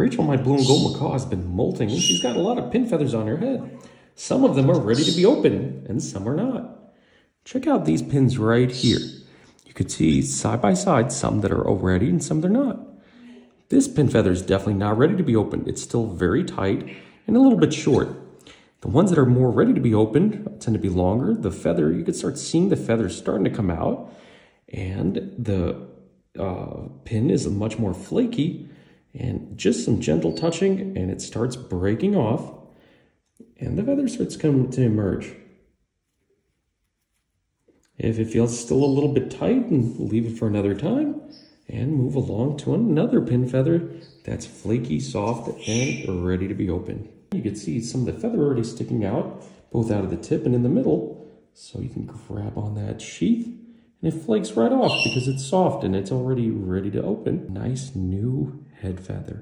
Rachel, my blue and gold macaw, has been molting and she's got a lot of pin feathers on her head. Some of them are ready to be open and some are not. Check out these pins right here. You could see side by side some that are already and some they're not. This pin feather is definitely not ready to be opened. It's still very tight and a little bit short. The ones that are more ready to be opened tend to be longer. The feather, you can start seeing the feathers starting to come out and the uh, pin is much more flaky and just some gentle touching and it starts breaking off and the feather starts coming to emerge. If it feels still a little bit tight, and leave it for another time and move along to another pin feather that's flaky, soft, and ready to be opened. You can see some of the feather already sticking out, both out of the tip and in the middle. So you can grab on that sheath and it flakes right off because it's soft and it's already ready to open. Nice new head feather.